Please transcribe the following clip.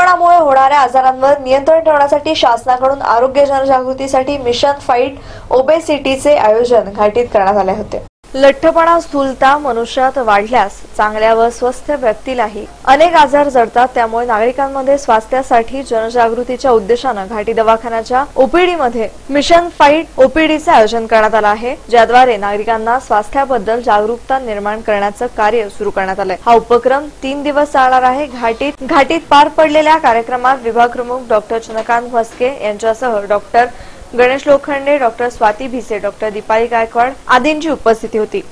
लठ्ठपणामुळे होणाऱ्या आजारांवर नियंत्रण ठेवण्यासाठी शासनाकडून आरोग्य जनजागृतीसाठी मिशन फाईट ओबेसिटीचे आयोजन घाटीत करण्यात आले होते. लठ्ठपणा स्थूलता मनुष्यात वाढल्यास चांगल्या व स्वस्थ व्यक्तीलाही अनेक आजार जडतात. त्यामुळे नागरिकांमध्ये स्वास्थ्यासाठी जनजागृतीच्या उद्देशानं घाटी दवाखान्याच्या ओपीडी मध्ये मिशन फाईट ओपीडीचं आयोजन करण्यात आलं आहे ज्याद्वारे नागरिकांना स्वास्थ्याबद्दल जागरूकता निर्माण करण्याचं कार्य सुरू करण्यात आलंय. हा उपक्रम तीन दिवस चालणार आहे. घाटीत घाटीत पार पडलेल्या कार्यक्रमात विभाग प्रमुख डॉक्टर चंद्रकांत म्हस्के यांच्यासह doctor Ganesh Lokhande doctor Swati Bhise doctor Deepali Gaikwad आदींची उपस्थिती होती.